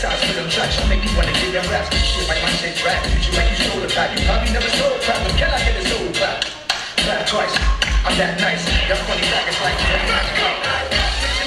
Shots see them tracks, you make me wanna give them raps. Shit, my mind say rap. You like you stole a pack You probably never stole a track, but can I get a soul clap? Clap twice. I'm that nice. That funny back is like, let's go.